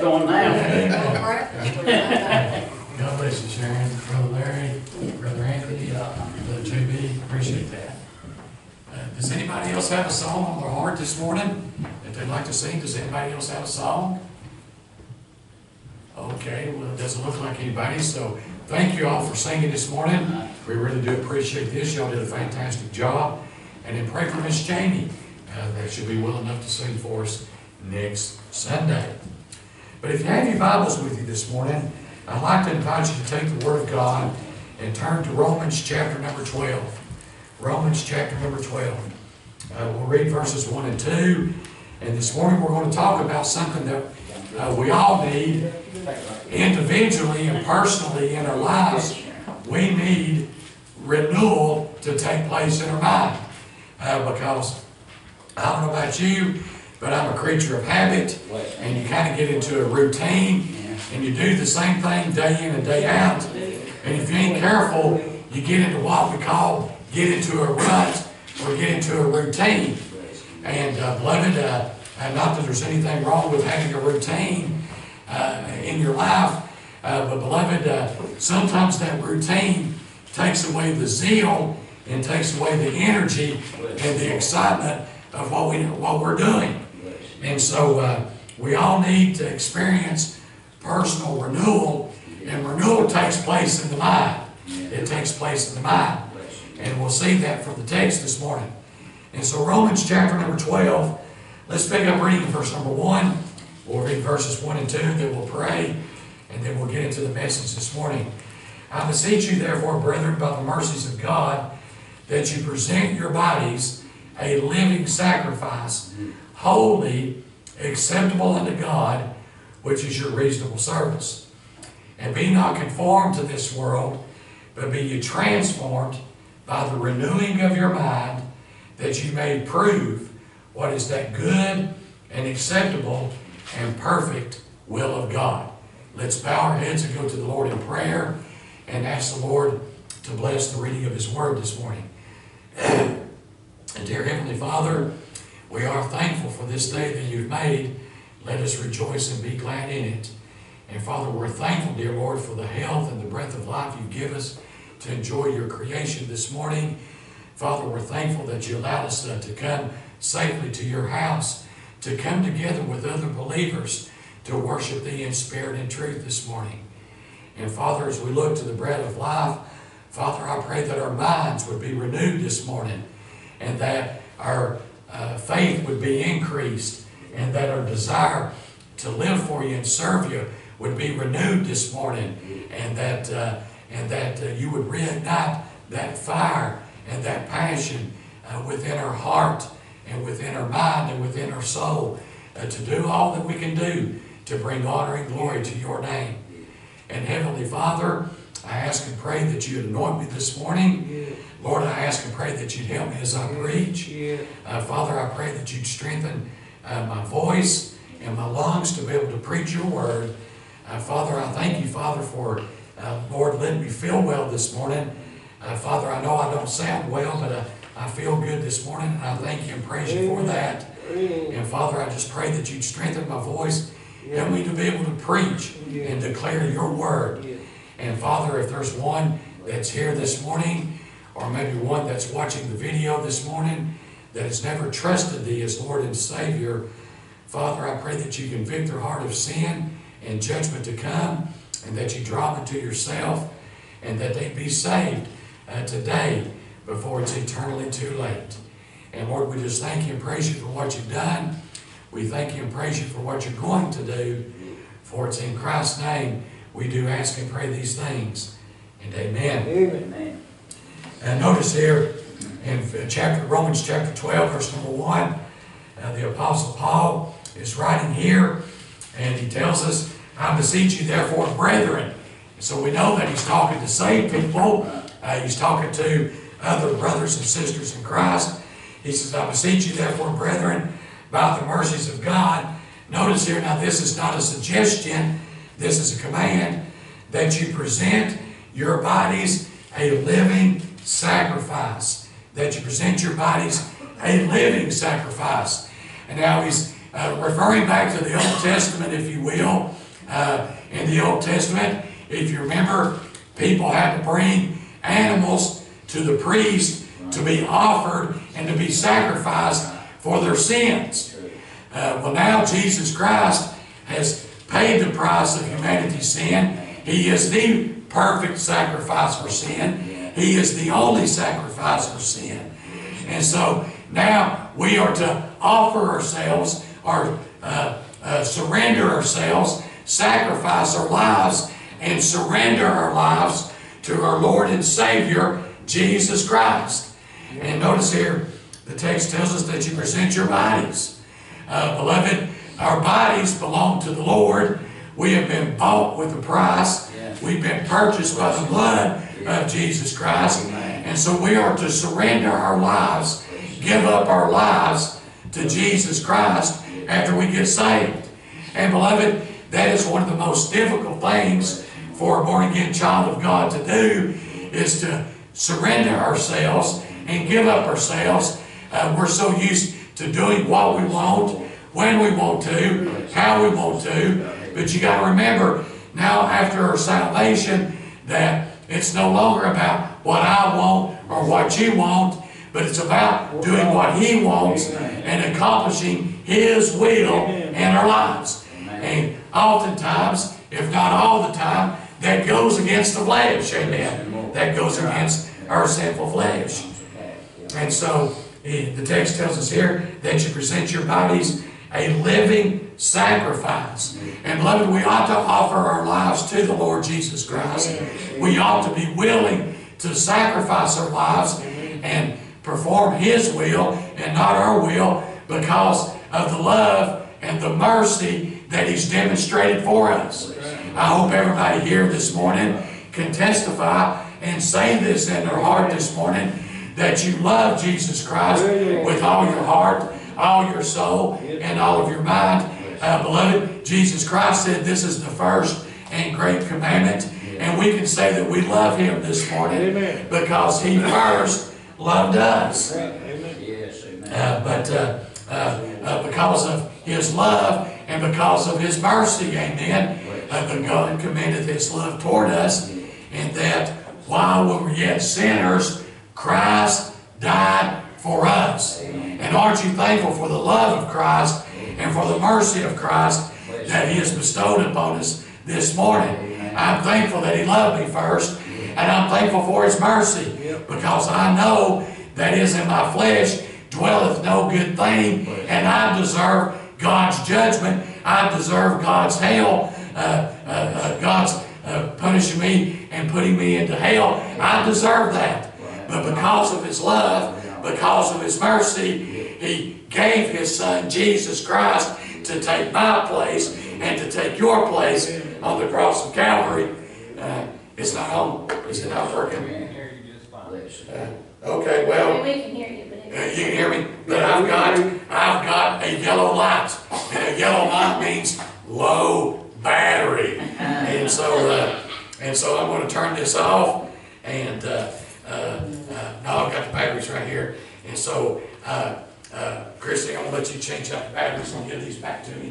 going now. God bless you, Sharon, Brother Larry, Brother Anthony, Brother JB, appreciate that. Uh, Does anybody else have a song on their heart this morning that they'd like to sing? Does anybody else have a song? Okay, well, it doesn't look like anybody, so thank you all for singing this morning. We really do appreciate this. Y'all did a fantastic job. And then pray for Miss Jamie, uh, that she'll be well enough to sing for us next Sunday. But if you have your Bibles with you this morning, I'd like to invite you to take the Word of God and turn to Romans chapter number 12. Romans chapter number 12. Uh, we'll read verses 1 and 2. And this morning we're going to talk about something that uh, we all need individually and personally in our lives. We need renewal to take place in our mind. Uh, because I don't know about you, but I'm a creature of habit, and you kind of get into a routine, and you do the same thing day in and day out. And if you ain't careful, you get into what we call get into a rut or get into a routine. And uh, beloved, uh, uh, not that there's anything wrong with having a routine uh, in your life, uh, but beloved, uh, sometimes that routine takes away the zeal and takes away the energy and the excitement of what we what we're doing. And so uh, we all need to experience personal renewal, and renewal takes place in the mind. It takes place in the mind. And we'll see that from the text this morning. And so Romans chapter number 12, let's pick up reading verse number 1. We'll read verses 1 and 2, then we'll pray, and then we'll get into the message this morning. I beseech you, therefore, brethren, by the mercies of God, that you present your bodies a living sacrifice, holy, acceptable unto God, which is your reasonable service. And be not conformed to this world, but be ye transformed by the renewing of your mind, that you may prove what is that good and acceptable and perfect will of God. Let's bow our heads and go to the Lord in prayer and ask the Lord to bless the reading of His Word this morning. And dear Heavenly Father, we are thankful for this day that you've made. Let us rejoice and be glad in it. And Father, we're thankful, dear Lord, for the health and the breath of life you give us to enjoy your creation this morning. Father, we're thankful that you allowed us uh, to come safely to your house, to come together with other believers to worship thee in spirit and truth this morning. And Father, as we look to the bread of life, Father, I pray that our minds would be renewed this morning and that our uh, faith would be increased and that our desire to live for you and serve you would be renewed this morning and that, uh, and that uh, you would reignite that fire and that passion uh, within our heart and within our mind and within our soul uh, to do all that we can do to bring honor and glory to your name. And Heavenly Father, I ask and pray that you'd anoint me this morning. Lord, I ask and pray that you'd help me as I preach. Uh, Father, I pray that you'd strengthen uh, my voice and my lungs to be able to preach your word. Uh, Father, I thank you, Father, for, uh, Lord, letting me feel well this morning. Uh, Father, I know I don't sound well, but uh, I feel good this morning, and I thank you and praise you for that. And Father, I just pray that you'd strengthen my voice, help me to be able to preach and declare your word. And Father, if there's one that's here this morning, or maybe one that's watching the video this morning, that has never trusted thee as Lord and Savior, Father, I pray that you convict their heart of sin and judgment to come, and that you draw them to yourself, and that they be saved uh, today before it's eternally too late. And Lord, we just thank you and praise you for what you've done. We thank you and praise you for what you're going to do. For it's in Christ's name we do ask and pray these things. And amen. Amen. And notice here in chapter Romans chapter 12, verse number 1, uh, the Apostle Paul is writing here, and he tells us, I beseech you therefore, brethren. So we know that he's talking to saved people. Uh, he's talking to other brothers and sisters in Christ. He says, I beseech you therefore, brethren, by the mercies of God. Notice here, now this is not a suggestion, this is a command, that you present your bodies a living sacrifice. That you present your bodies a living sacrifice. And now he's uh, referring back to the Old Testament, if you will. Uh, in the Old Testament, if you remember, people had to bring animals to the priest to be offered and to be sacrificed for their sins. Uh, well, now Jesus Christ has paid the price of humanity's sin. He is the perfect sacrifice for sin. He is the only sacrifice for sin. And so now we are to offer ourselves or uh, uh, surrender ourselves, sacrifice our lives, and surrender our lives to our Lord and Savior, Jesus Christ. And notice here, the text tells us that you present your bodies. Uh, beloved, our bodies belong to the Lord. We have been bought with a price. We've been purchased by the blood of Jesus Christ. And so we are to surrender our lives, give up our lives to Jesus Christ after we get saved. And beloved, that is one of the most difficult things for a born again child of God to do is to surrender ourselves and give up ourselves. Uh, we're so used to doing what we want, when we want to, how we want to. But you got to remember now after our salvation that it's no longer about what I want or what you want, but it's about doing what He wants and accomplishing His will in our lives. And oftentimes, if not all the time, that goes against the flesh. Amen. That goes against our sinful flesh. And so eh, the text tells us here that you present your bodies a living sacrifice. And beloved, we ought to offer our lives to the Lord Jesus Christ. We ought to be willing to sacrifice our lives and perform His will and not our will because of the love and the mercy that He's demonstrated for us. I hope everybody here this morning can testify and say this in their heart this morning that you love Jesus Christ with all your heart, all your soul, and all of your mind. Uh, beloved, Jesus Christ said this is the first and great commandment. And we can say that we love Him this morning because He first loved us. Uh, but uh, uh, uh, because of His love and because of His mercy, amen, uh, God commended His love toward us, and that while we were yet sinners, Christ died for us. And aren't you thankful for the love of Christ and for the mercy of Christ that He has bestowed upon us this morning? I'm thankful that He loved me first, and I'm thankful for His mercy because I know that is in my flesh dwelleth no good thing, and I deserve God's judgment. I deserve God's hell, uh, uh, uh, God's uh, punishing me and putting me into hell. I deserve that. But because of His love, because of His mercy, He gave His Son, Jesus Christ, to take my place and to take your place on the cross of Calvary. Uh, it's not on. Is it not working? Uh, okay, well. We can hear you, but Uh. You can hear me, but I've got, I've got a yellow light, and a yellow light means low battery. And so, uh, and so I'm gonna turn this off, and, uh, uh, no, I've got the batteries right here. And so, uh, uh, Christie, I'm gonna let you change out the batteries and give these back to me.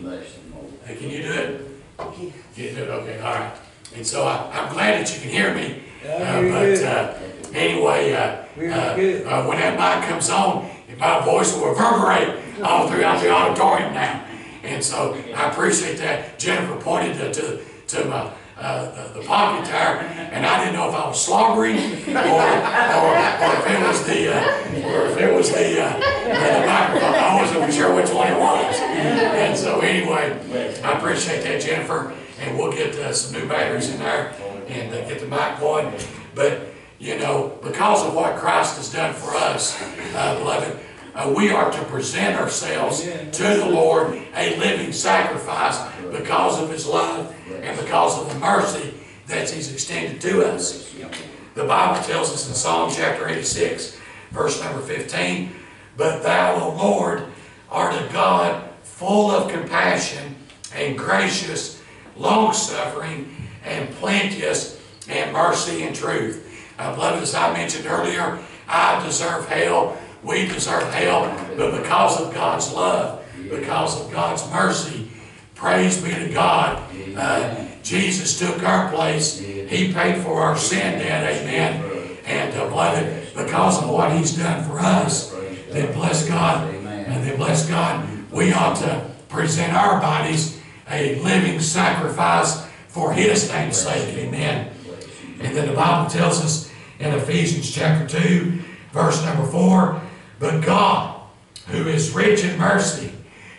Hey, can you do it? Can you do it? Okay, all right. And so I, I'm glad that you can hear me. Uh, Yeah, but, uh, anyway, uh, uh, uh, when that mic comes on, my voice will reverberate all throughout the auditorium now. And so I appreciate that. Jennifer pointed to, to, to my, uh, the, the pocket tire, and I didn't know if I was slobbering or, or, or if it was the, uh, or if it was the, uh, the microphone. I wasn't sure which one it was. And so anyway, I appreciate that, Jennifer, and we'll get uh, some new batteries in there and uh, get the mic going. But, you know, because of what Christ has done for us, uh, beloved, uh, we are to present ourselves to the Lord a living sacrifice because of His love and because of the mercy that He's extended to us. The Bible tells us in Psalm chapter 86, verse number 15, But thou, O Lord, art a God full of compassion and gracious, long-suffering, and plenteous in mercy and truth. Uh, beloved, as I mentioned earlier, I deserve hell. We deserve hell, but because of God's love, because of God's mercy, praise be to God. Uh, Jesus took our place. He paid for our sin debt, amen. And uh, beloved, because of what He's done for us, then bless God, and then bless God, we ought to present our bodies a living sacrifice for His name's sake, amen. And then the Bible tells us in Ephesians chapter 2, verse number 4, But God, who is rich in mercy,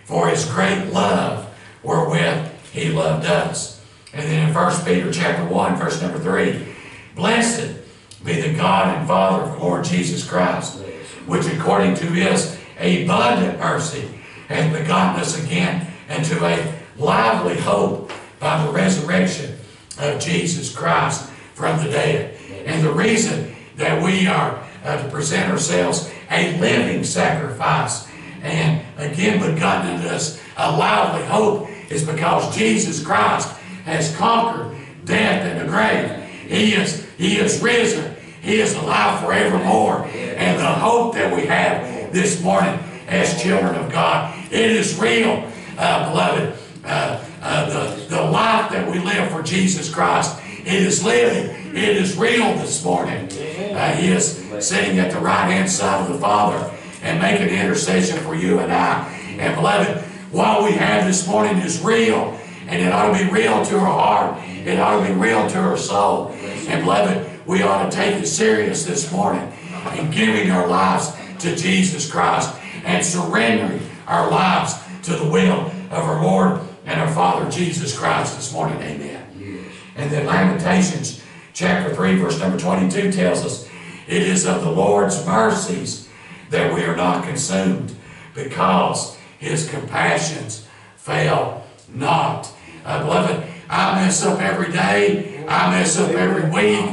for his great love wherewith he loved us. And then in 1 Peter chapter 1, verse number 3, Blessed be the God and Father of Lord Jesus Christ, which according to his abundant mercy hath begotten us again into a lively hope by the resurrection of Jesus Christ from the dead. And the reason that we are uh, to present ourselves a living sacrifice and again begotten us a lively hope is because Jesus Christ has conquered death and the grave. He is, he is risen. He is alive forevermore. And the hope that we have this morning as children of God, it is real, uh, beloved. Uh, uh, the, the life that we live for Jesus Christ, it is living. It is real this morning. Uh, he is sitting at the right hand side of the Father and making intercession for you and I. And beloved, what we have this morning is real. And it ought to be real to our heart. It ought to be real to our soul. And beloved, we ought to take it serious this morning in giving our lives to Jesus Christ and surrendering our lives to the will of our Lord and our Father Jesus Christ this morning. Amen. And then Lamentations chapter 3, verse number 22 tells us, It is of the Lord's mercies that we are not consumed, because his compassions fail not. Uh, beloved, I mess up every day. I mess up every week.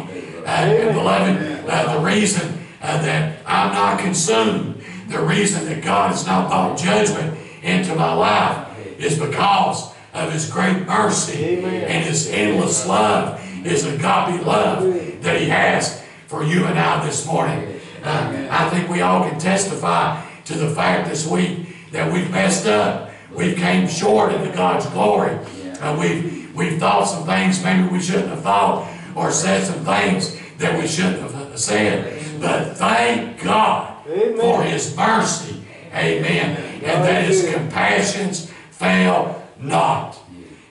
Uh, and beloved, uh, the reason uh, that I'm not consumed, the reason that God has not brought judgment into my life is because of His great mercy and His endless love, His agape love that He has for you and I this morning. Uh, I think we all can testify to the fact this week that we've messed up. We've came short of God's glory. Uh, we've, we've thought some things maybe we shouldn't have thought or said some things that we shouldn't have said. But thank God Amen. for His mercy. Amen. And that His compassions fail not.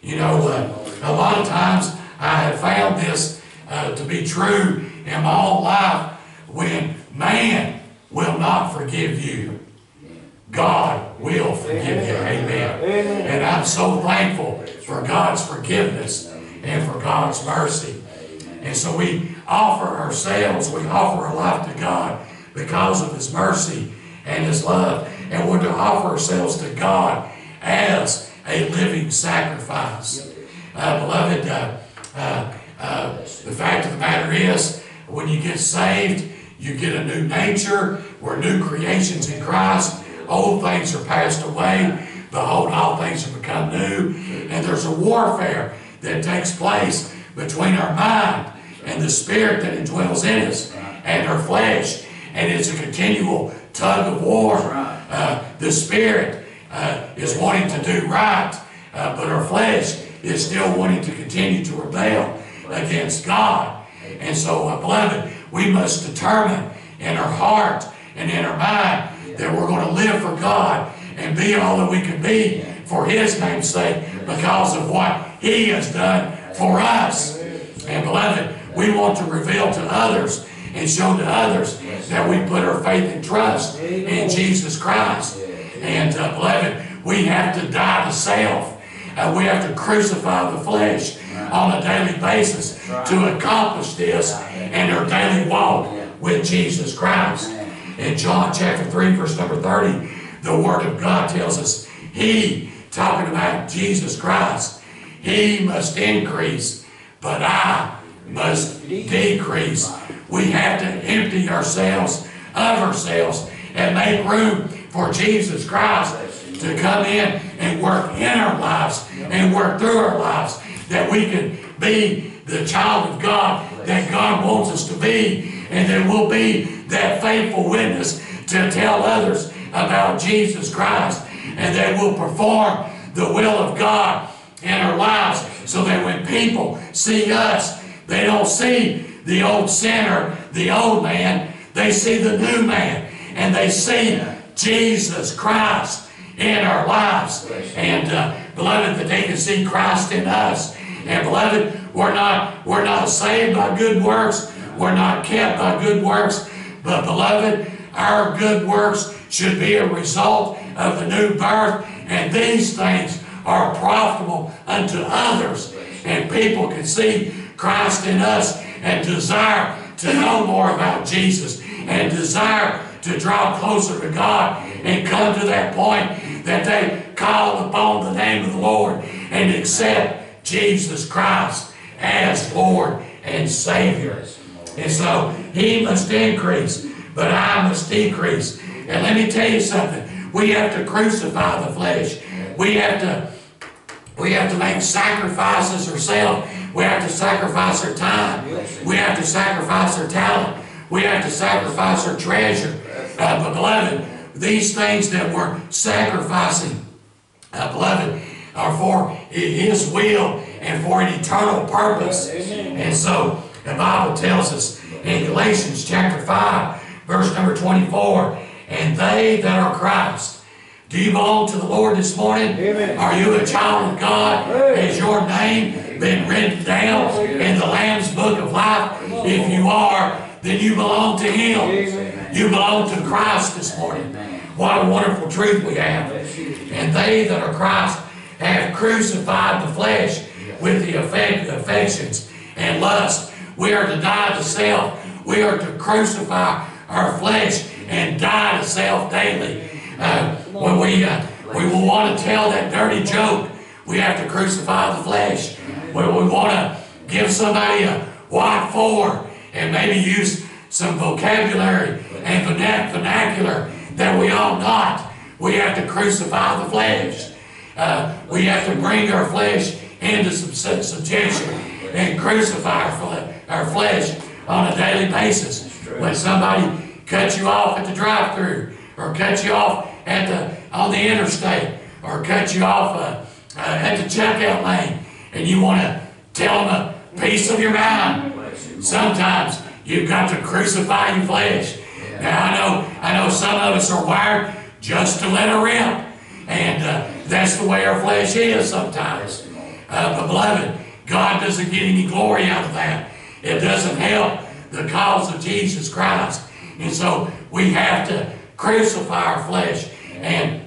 You know, uh, a lot of times I have found this uh, to be true in my own life when man will not forgive you. God will forgive you. Amen. Amen. And I'm so thankful for God's forgiveness and for God's mercy. And so we offer ourselves, we offer our life to God because of His mercy and His love. And we're to offer ourselves to God as a living sacrifice. Uh, beloved, uh, uh, uh, the fact of the matter is, when you get saved, you get a new nature. We're new creations in Christ. Old things are passed away. Behold, all things have become new. And there's a warfare that takes place between our mind and the spirit that indwells in us. and our flesh. And it's a continual tug of war. Uh, the spirit uh, is wanting to do right, uh, but our flesh is still wanting to continue to rebel against God. And so, uh, beloved, we must determine in our heart and in our mind that we're going to live for God and be all that we can be for His name's sake because of what He has done for us. And beloved, we want to reveal to others and show to others that we put our faith and trust in Jesus Christ. And uh, beloved, we have to die to self. And we have to crucify the flesh on a daily basis to accomplish this in our daily walk with Jesus Christ. In John chapter 3, verse number 30, the Word of God tells us, He, talking about Jesus Christ, He must increase, but I must decrease. We have to empty ourselves of ourselves and make room for Jesus Christ to come in and work in our lives and work through our lives that we can be the child of God that God wants us to be and that we'll be that faithful witness to tell others about Jesus Christ and that we'll perform the will of God in our lives so that when people see us, they don't see the old sinner, the old man, they see the new man and they see Jesus Christ in our lives. And uh, beloved, that they can see Christ in us. And beloved, we're not we're not saved by good works. We're not kept by good works. But beloved, our good works should be a result of the new birth. And these things are profitable unto others. And people can see Christ in us and desire to know more about Jesus and desire to draw closer to God and come to that point that they call upon the name of the Lord and accept Jesus Christ as Lord and Savior. And so He must increase, but I must decrease. And let me tell you something. We have to crucify the flesh. We have to we have to make sacrifices ourselves. We have to sacrifice our time. We have to sacrifice our talent. We have to sacrifice our treasure. Uh, but beloved, these things that we're sacrificing, uh, beloved, are for His will and for an eternal purpose. And so the Bible tells us in Galatians chapter 5, verse number 24, and they that are Christ. Do you belong to the Lord this morning? Amen. Are you a child of God? Has your name been written down in the Lamb's book of life? If you are, then you belong to Him. You belong to Christ this morning. What a wonderful truth we have. And they that are Christ have crucified the flesh with the affections and lust. We are to die to self. We are to crucify our flesh and die to self daily. Uh, when we, uh, we want to tell that dirty joke, we have to crucify the flesh. When we want to give somebody a what for and maybe use some vocabulary and vernacular that we ought not, we have to crucify the flesh. Uh, we have to bring our flesh into subjection and crucify our flesh on a daily basis. When somebody cuts you off at the drive-through, or cut you off at the on the interstate, or cut you off uh, uh, at the checkout lane, and you want to tell them a piece of your mind. Sometimes you've got to crucify your flesh. Now I know I know some of us are wired just to let it rip, and uh, that's the way our flesh is sometimes. Uh, but beloved, God doesn't get any glory out of that. It doesn't help the cause of Jesus Christ. And so we have to crucify our flesh and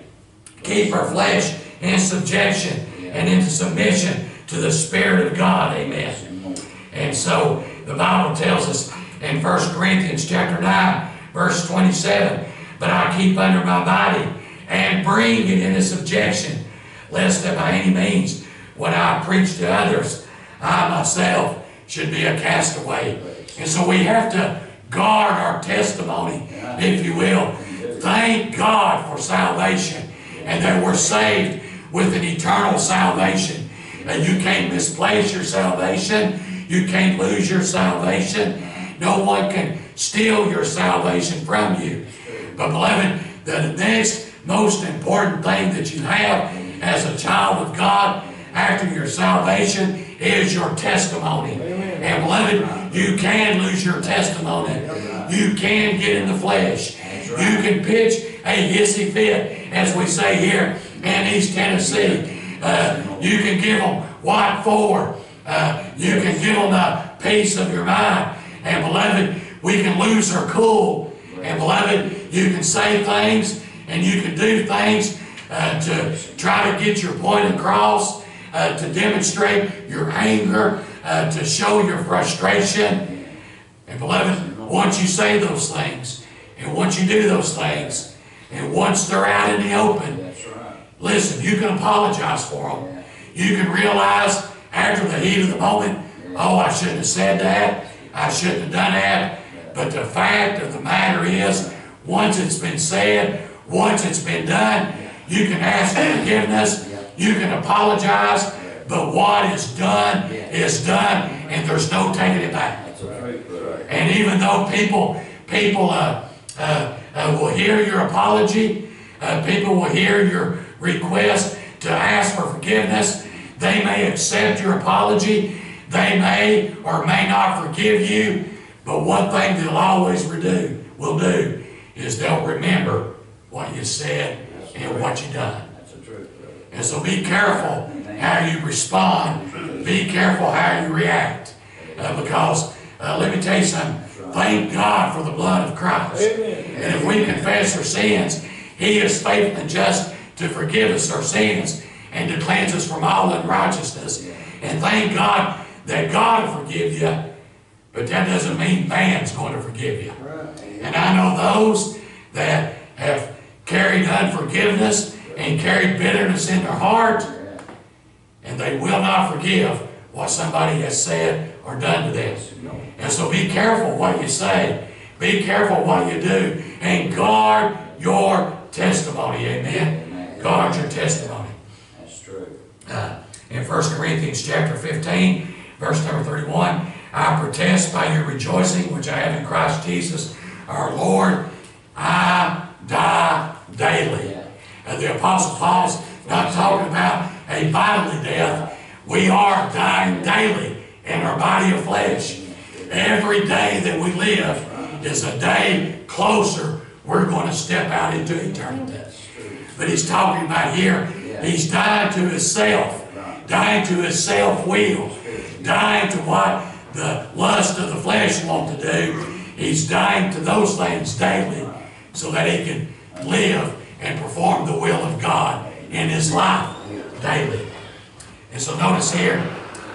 keep our flesh in subjection and into submission to the Spirit of God. Amen. And so the Bible tells us in 1 Corinthians chapter 9, verse 27, but I keep under my body and bring it into subjection, lest that by any means, when I preach to others, I myself should be a castaway. And so we have to guard our testimony, if you will. Thank God for salvation and that we're saved with an eternal salvation. And you can't misplace your salvation. You can't lose your salvation. no one can steal your salvation from you. But beloved, the next most important thing that you have as a child of God after your salvation is your testimony. And beloved, you can lose your testimony. You can get in the flesh. You can pitch a hissy fit, as we say here in East Tennessee. Uh, you can give them what for. Uh, you can give them the piece of your mind. And beloved, we can lose our cool. And beloved, you can say things and you can do things uh, to try to get your point across, uh, to demonstrate your anger, uh, to show your frustration. And beloved, once you say those things, and once you do those things, and once they're out in the open, listen, you can apologize for them. You can realize after the heat of the moment, oh, I shouldn't have said that. I shouldn't have done that. But the fact of the matter is, once it's been said, once it's been done, you can ask for forgiveness, you can apologize, but what is done is done, and there's no taking it back. That's the truth, brother. And even though people, people uh, uh, uh, will hear your apology, uh, people will hear your request to ask for forgiveness, they may accept your apology, they may or may not forgive you, but one thing they'll always do, will do, is they'll remember what you said and what you done. That's the truth, brother. And so be careful how you respond. Be careful how you react. Uh, because, uh, let me tell you something. Thank God for the blood of Christ. And if we confess our sins, He is faithful and just to forgive us our sins and to cleanse us from all unrighteousness. And thank God that God will forgive you, but that doesn't mean man's going to forgive you. And I know those that have carried unforgiveness and carry bitterness in their heart, and they will not forgive what somebody has said or done to them. And so be careful what you say, be careful what you do, and guard your testimony. Amen. Guard your testimony. That's true. Uh, in 1 Corinthians chapter 15, verse number 31, I protest by your rejoicing which I have in Christ Jesus our Lord, I die daily. And the Apostle Paul's not talking about a bodily death. We are dying daily in our body of flesh. Every day that we live is a day closer we're going to step out into eternity. But he's talking about here, he's dying to himself, dying to his self-will, dying to what the lust of the flesh want to do. He's dying to those things daily so that he can live and perform the will of God in his life daily. And so notice here,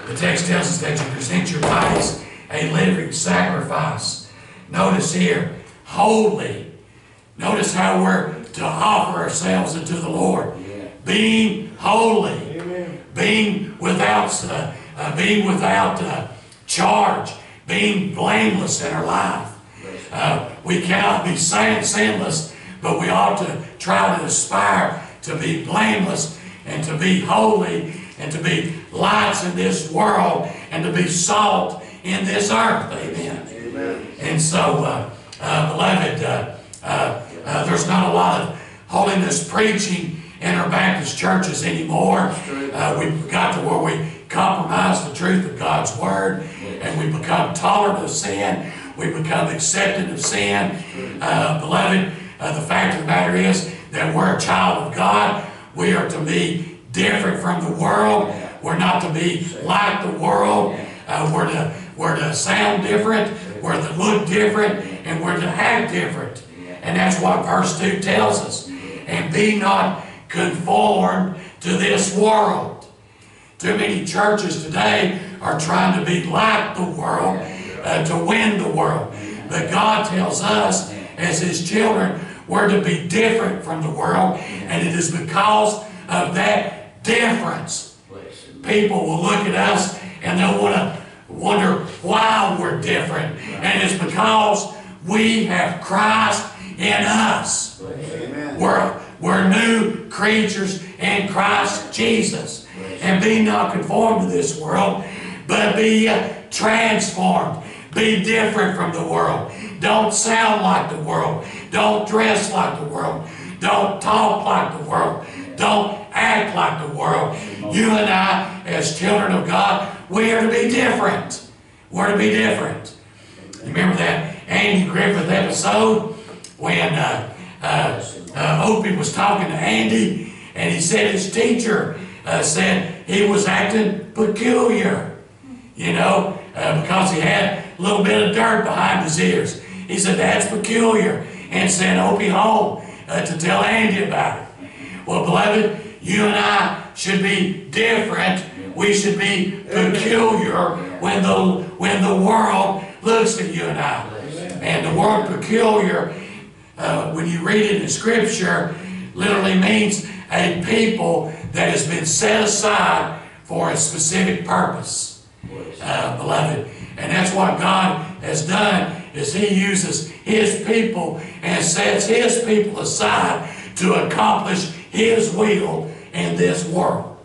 the text tells us that you present your bodies a living sacrifice. Notice here, holy. Notice how we're to offer ourselves unto the Lord. Being holy. Being without, uh, uh, being without uh, charge. Being blameless in our life. Uh, we cannot be sin- sinless, but we ought to try to aspire to be blameless and to be holy and to be lights in this world and to be salt in this earth. Amen. And so, uh, uh, beloved, uh, uh, uh, there's not a lot of holiness preaching in our Baptist churches anymore. Uh, we've got to where we compromise the truth of God's Word and we become tolerant of sin. We become accepting of sin. Uh, beloved, uh, the fact of the matter is that we're a child of God. We are to be different from the world. We're not to be like the world. Uh, we're, to, we're to sound different. We're to look different. And we're to act different. And that's what verse 2 tells us. And be not conformed to this world. Too many churches today are trying to be like the world uh, to win the world. But God tells us, as His children, we're to be different from the world, and it is because of that difference. People will look at us and they'll want to wonder why we're different. And it's because we have Christ in us. We're, we're new creatures in Christ Jesus. And be not conformed to this world, but be transformed. Be different from the world. Don't sound like the world. Don't dress like the world. Don't talk like the world. Don't act like the world. You and I, as children of God, we are to be different. We're to be different. You remember that Andy Griffith episode when uh, uh, uh, Opie was talking to Andy and he said his teacher uh, said he was acting peculiar, you know, uh, because he had a little bit of dirt behind his ears. He said, that's peculiar, and sent Opie home uh, to tell Andy about it. Well, beloved, you and I should be different. We should be peculiar when the, when the world looks at you and I. And the word peculiar, uh, when you read it in Scripture, literally means a people that has been set aside for a specific purpose, uh, beloved. And that's what God has done is He uses His people and sets His people aside to accomplish His will in this world.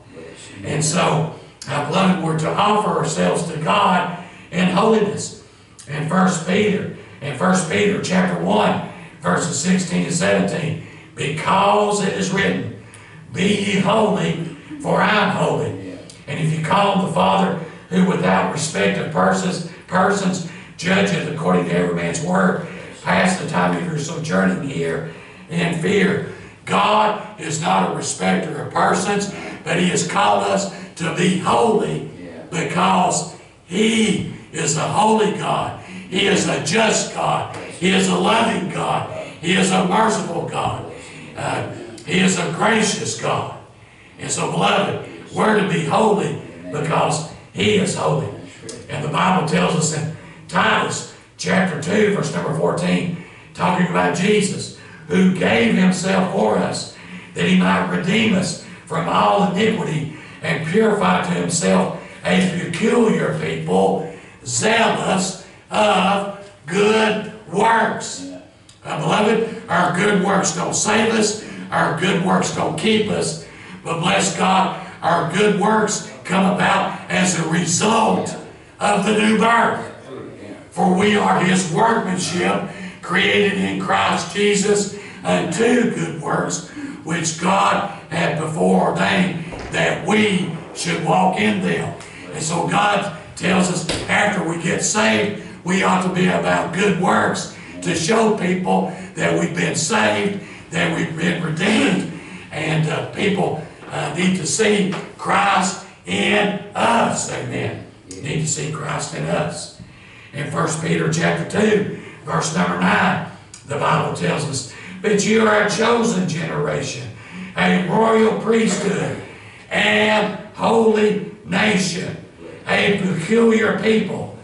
And so, uh, beloved, we're to offer ourselves to God in holiness. In 1 Peter, in 1 Peter chapter 1, verses 16 and 17, because it is written, Be ye holy, for I am holy. And if you call the Father, who without respect of persons, persons judgeth according to every man's word, pass the time of your sojourning here in fear. God is not a respecter of persons, but He has called us to be holy because He is a holy God. He is a just God. He is a loving God. He is a merciful God. Uh, he is a gracious God. And so, beloved, we're to be holy because He is holy. And the Bible tells us in Titus chapter 2, verse number 14, talking about Jesus, who gave Himself for us that He might redeem us from all iniquity and purify to Himself a peculiar people, zealous of good works. Uh, beloved, our good works don't save us, our good works don't keep us, but bless God, our good works come about as a result of the new birth. For we are His workmanship, created in Christ Jesus unto good works, which God had before ordained that we should walk in them. And so God tells us after we get saved, we ought to be about good works to show people that we've been saved, that we've been redeemed, and uh, people uh, need to see Christ in us. Amen. Need to see Christ in us. In 1 Peter chapter 2, verse number 9, the Bible tells us, But you are a chosen generation, a royal priesthood, and holy nation, a peculiar people,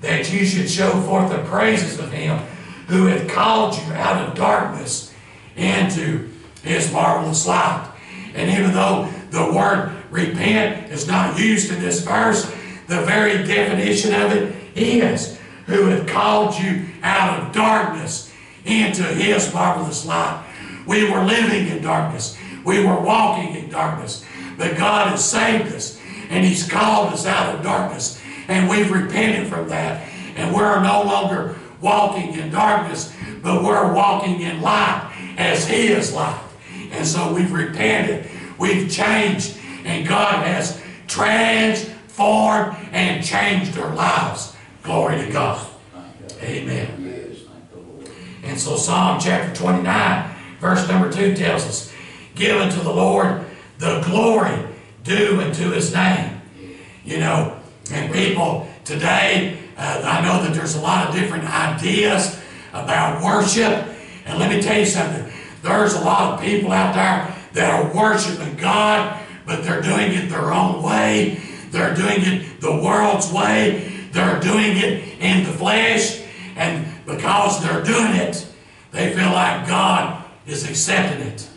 that you should show forth the praises of him who hath called you out of darkness into his marvelous light. And even though the word repent is not used in this verse, the very definition of it is who hath called you out of darkness into his marvelous light. We were living in darkness. We were walking in darkness. But God has saved us and he's called us out of darkness. And we've repented from that. And we're no longer walking in darkness, but we're walking in light as he is light. And so we've repented. We've changed. And God has transformed and changed our lives. Glory to God. Amen. And so Psalm chapter 29, verse number 2 tells us, Give unto the Lord the glory due unto his name. You know, and people today, uh, I know that there's a lot of different ideas about worship. And let me tell you something. There's a lot of people out there that are worshiping God, but they're doing it their own way. They're doing it the world's way. They're doing it in the flesh. And because they're doing it, they feel like God is accepting it.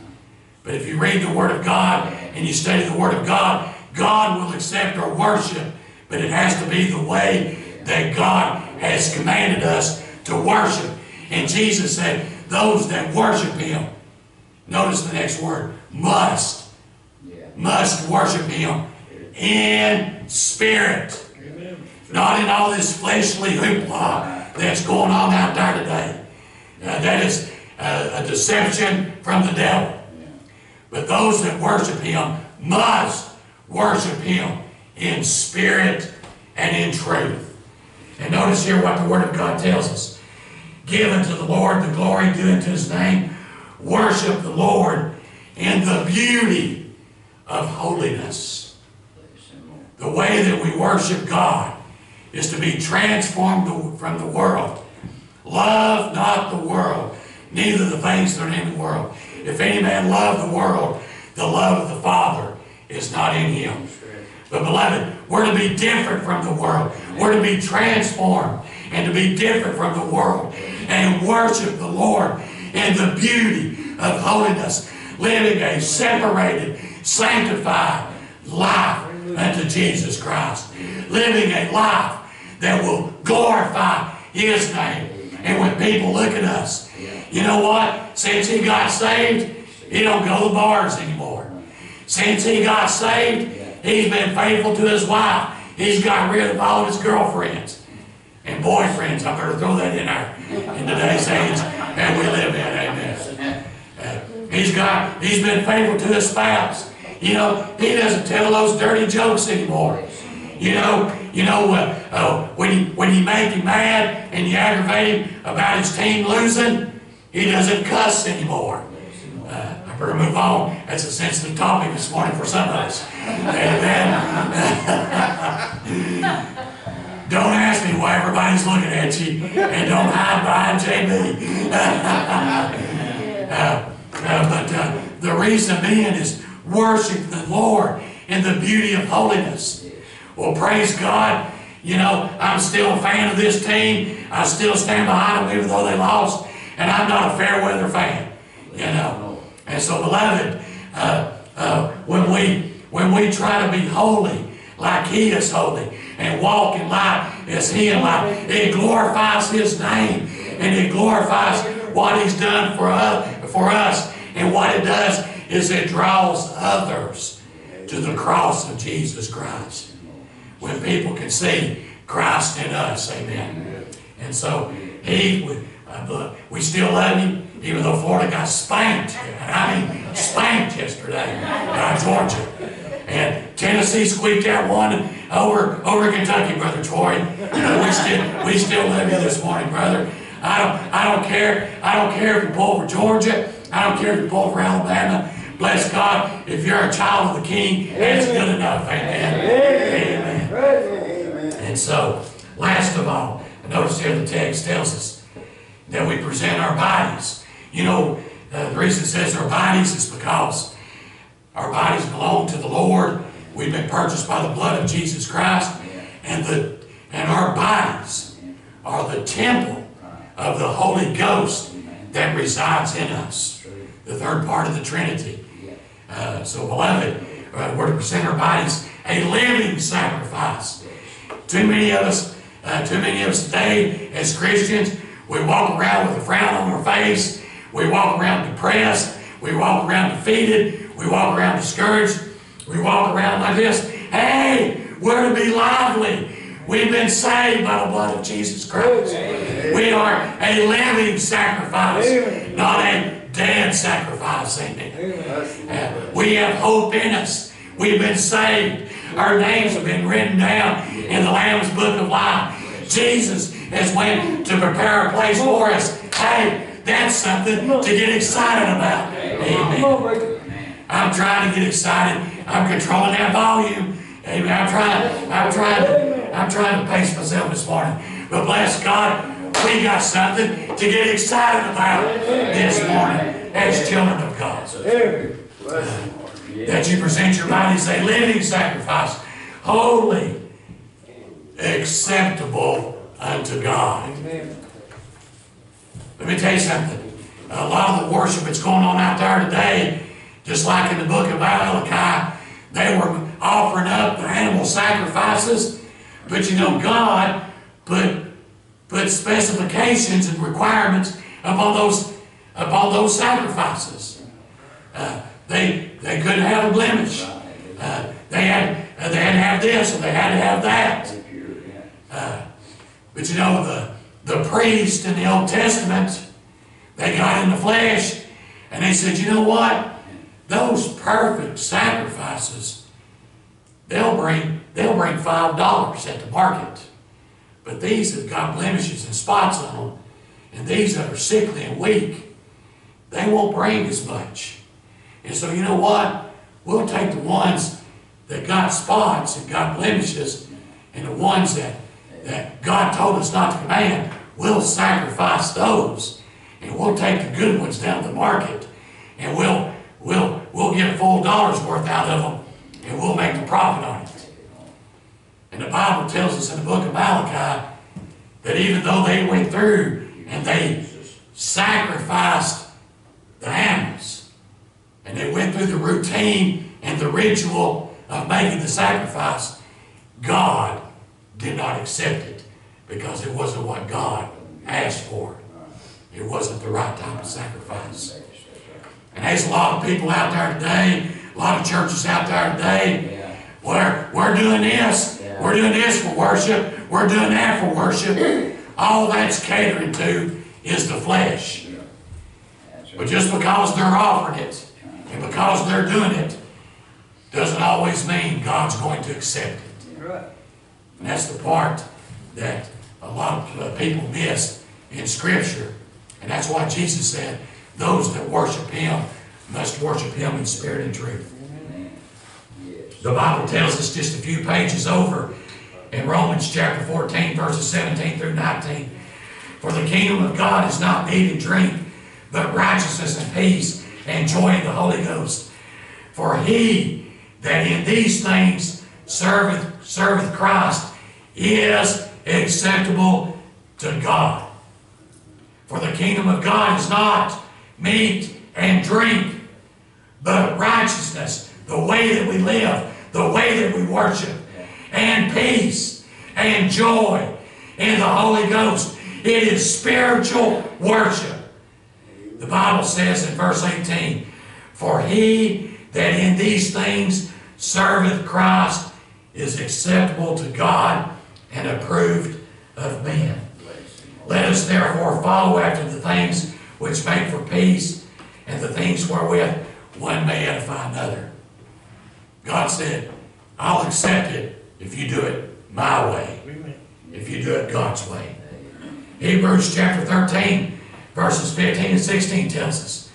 But if you read the Word of God and you study the Word of God, God will accept our worship, but it has to be the way that God has commanded us to worship. And Jesus said, those that worship Him, notice the next word, must, must worship Him in spirit. Not in all this fleshly hoopla that's going on out there today. Uh, that is a deception from the devil. But those that worship Him must worship Him in spirit and in truth. And notice here what the Word of God tells us. Give unto the Lord the glory due unto His name. Worship the Lord in the beauty of holiness. The way that we worship God is to be transformed from the world. Love not the world, neither the things that are in the world. If any man love the world, the love of the Father is not in him. But beloved, we're to be different from the world. We're to be transformed and to be different from the world and worship the Lord in the beauty of holiness, living a separated, sanctified life unto Jesus Christ, living a life that will glorify His name. And when people look at us, you know what? Since he got saved, he don't go to bars anymore. Since he got saved, he's been faithful to his wife. He's got rid of all his girlfriends and boyfriends. I better throw that in there in today's age that we live in. Amen. Uh, he's got. He's been faithful to his spouse. You know, he doesn't tell those dirty jokes anymore. You know, you know, uh, uh, when you when you make him mad and you aggravate him about his team losing, he doesn't cuss anymore. Uh, I better move on. That's a sensitive topic this morning for some of us. Amen. don't ask me why everybody's looking at you, and don't hide behind JB. uh, uh, but uh, the reason being is worship the Lord in the beauty of holiness. Well, praise God. You know, I'm still a fan of this team. I still stand behind them even though they lost. And I'm not a fair weather fan. You know. And so, beloved, uh, uh, when we when we try to be holy like He is holy and walk in light as He in light, it glorifies His name and it glorifies what He's done for us, for us. And what it does is it draws others to the cross of Jesus Christ when people can see Christ in us. Amen. And so he, would, uh, we still love him, even though Florida got spanked. And I mean, spanked yesterday by Georgia. And Tennessee squeaked out one over over Kentucky, brother Troy. You know, we still we still love you this morning, brother. I don't I don't care. I don't care if you pull for Georgia. I don't care if you pull for Alabama. Bless God, if you're a child of the King, that's good enough. Amen. Amen. Amen. And so, last of all, notice here the text tells us that we present our bodies. You know, uh, the reason it says our bodies is because our bodies belong to the Lord. We've been purchased by the blood of Jesus Christ. And, the, and our bodies are the temple of the Holy Ghost that resides in us. The third part of the Trinity. Uh, so, beloved, uh, we're to present our bodies a living sacrifice. Too many of us, uh, too many of us today as Christians, we walk around with a frown on our face. We walk around depressed. We walk around defeated. We walk around discouraged. We walk around like this. Hey, we're to be lively. We've been saved by the blood of Jesus Christ. We are a living sacrifice, not a dead sacrifice, amen. Uh, we have hope in us. We've been saved. Our names have been written down in the Lamb's Book of Life. Jesus has went to prepare a place for us. Hey, that's something to get excited about. Amen. I'm trying to get excited. I'm controlling that volume. Amen. I'm trying. I'm trying. To, I'm trying to pace myself this morning. But bless God, we got something to get excited about this morning as children of God. That you present your body as a living sacrifice, holy, acceptable unto God. Let me tell you something. A lot of the worship that's going on out there today, just like in the book of Malachi, they were offering up their animal sacrifices, but you know, God put put specifications and requirements upon those upon those sacrifices. Uh, they they couldn't have a blemish. Uh, they had uh, they had to have this and they had to have that. Uh, but you know, the, the priest in the Old Testament, they got in the flesh and they said, you know what? Those perfect sacrifices, they'll bring, they'll bring five dollars at the market. But these have got blemishes and spots on them, and these that are sickly and weak, they won't bring as much. And so you know what? We'll take the ones that got spots and got blemishes, and the ones that, that God told us not to command, we'll sacrifice those. And we'll take the good ones down to the market, and we'll, we'll, we'll get full dollar's worth out of them, and we'll make the profit on it. And the Bible tells us in the book of Malachi that even though they went through and they sacrificed the animals, and they went through the routine and the ritual of making the sacrifice, God did not accept it because it wasn't what God asked for. It wasn't the right type of sacrifice. And there's a lot of people out there today, a lot of churches out there today, where we're doing this, we're doing this for worship, we're doing that for worship. All that's catering to is the flesh. But just because they're offering it, and because they're doing it, doesn't always mean God's going to accept it. Right. And that's the part that a lot of uh, people miss in Scripture. And that's why Jesus said, those that worship Him must worship Him in spirit and truth. Yes. The Bible tells us just a few pages over in Romans chapter 14, verses 17 through 19. For the kingdom of God is not meat and drink, but righteousness and peace and joy in the Holy Ghost. For he that in these things serveth, serveth Christ is acceptable to God. For the kingdom of God is not meat and drink, but righteousness, the way that we live, the way that we worship, and peace and joy in the Holy Ghost. It is spiritual worship. The Bible says in verse 18, For he that in these things serveth Christ is acceptable to God and approved of men. Let us therefore follow after the things which make for peace and the things wherewith one may edify another. God said, I'll accept it if you do it my way, if you do it God's way. Hebrews chapter 13, verses 15 and 16 tells us,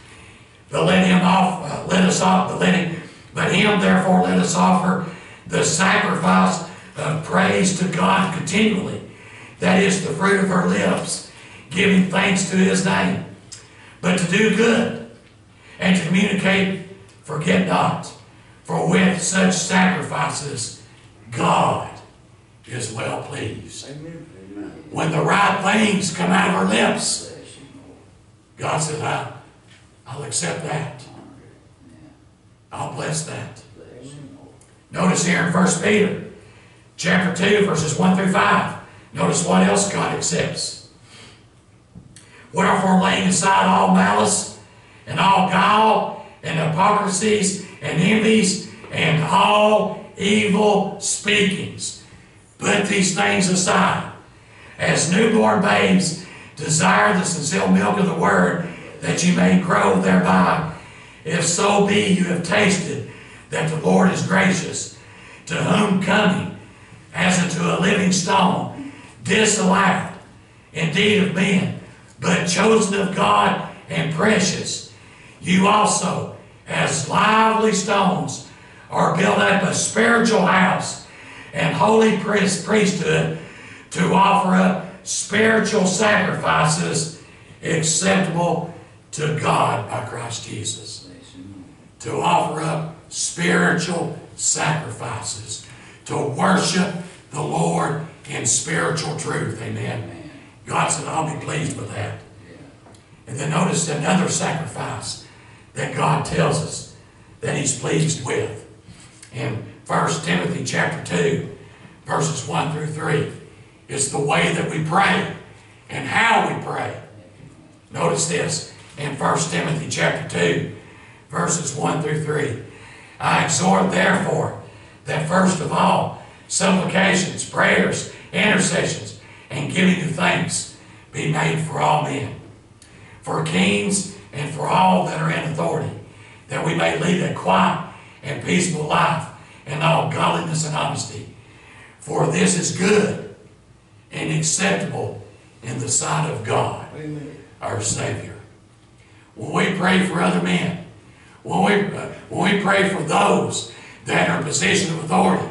But let him off, uh, let us off, but let him, but him therefore let us offer the sacrifice of praise to God continually. That is the fruit of our lips, giving thanks to his name. But to do good and to communicate, forget not. For with such sacrifices, God is well pleased. Amen. When the right things come out of our lips, God said, I, I'll accept that. I'll bless that. Notice here in 1 Peter chapter 2, verses 1 through 5. Notice what else God accepts. Wherefore, laying aside all malice and all guile and hypocrisies and envies and all evil speakings, put these things aside. As newborn babes, desire the sincere milk of the word that you may grow thereby. If so be you have tasted that the Lord is gracious, to whom coming as unto a living stone, disallowed indeed of men, but chosen of God and precious, you also, as lively stones, are built up a spiritual house and holy priest- priesthood to offer up spiritual sacrifices acceptable to God by Christ Jesus. To offer up spiritual sacrifices, to worship the Lord in spiritual truth. Amen. God said, I'll be pleased with that. And then notice another sacrifice that God tells us that He's pleased with. In 1 Timothy chapter 2, verses 1 through 3. It's the way that we pray and how we pray. Notice this in 1 Timothy chapter 2, verses 1 through 3. I exhort therefore that first of all, supplications, prayers, intercessions, and giving of thanks be made for all men, for kings and for all that are in authority, that we may lead a quiet and peaceful life in all godliness and honesty. For this is good and acceptable in the sight of God, our Savior. When we pray for other men, when we, uh, when we pray for those that are in position of authority,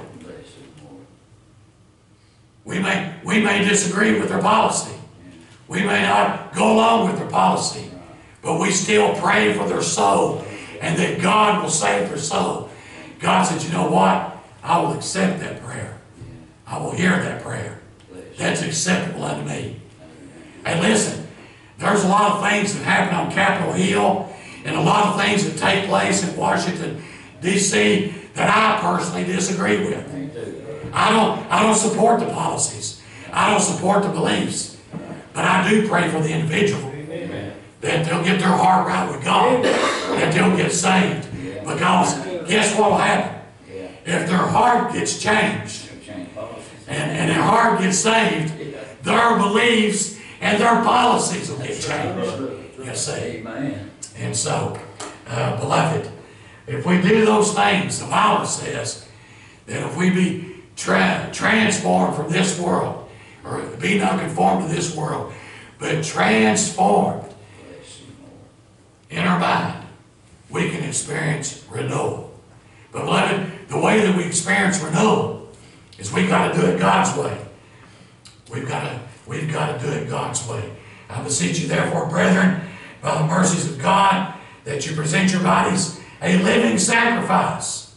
we may, we may disagree with their policy. We may not go along with their policy, but we still pray for their soul and that God will save their soul. God said, you know what? I will accept that prayer. I will hear that prayer. That's acceptable unto me. And listen, there's a lot of things that happen on Capitol Hill and a lot of things that take place in Washington, D.C. that I personally disagree with. I don't, I don't support the policies. I don't support the beliefs. But I do pray for the individual. That they'll get their heart right with God. That they'll get saved. Because guess what will happen? If their heart gets changed and, and their heart gets saved, their beliefs and their policies will get changed. You see? Amen. And so, uh, beloved, if we do those things, the Bible says that if we be tra- transformed from this world, or be not conformed to this world, but transformed Bless you, Lord. in our mind, we can experience renewal. But beloved, the way that we experience renewal is we've got to do it God's way. We've got to, we've got to do it God's way. I beseech you, therefore, brethren, by the mercies of God, that you present your bodies a living sacrifice,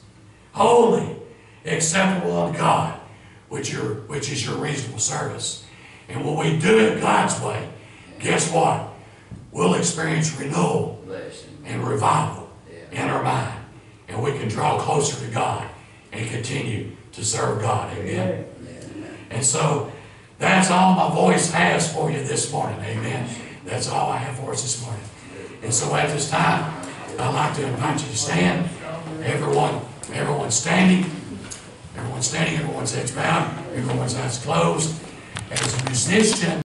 holy, acceptable unto God, which, your, which is your reasonable service. And when we do it God's way, guess what? We'll experience renewal and revival in our mind. And we can draw closer to God and continue to serve God. Amen. And so that's all my voice has for you this morning. Amen. That's all I have for us this morning. And so at this time, I'd like to invite you to stand. Everyone, everyone standing. Everyone standing, everyone's heads bowed, everyone's eyes closed. As a musician,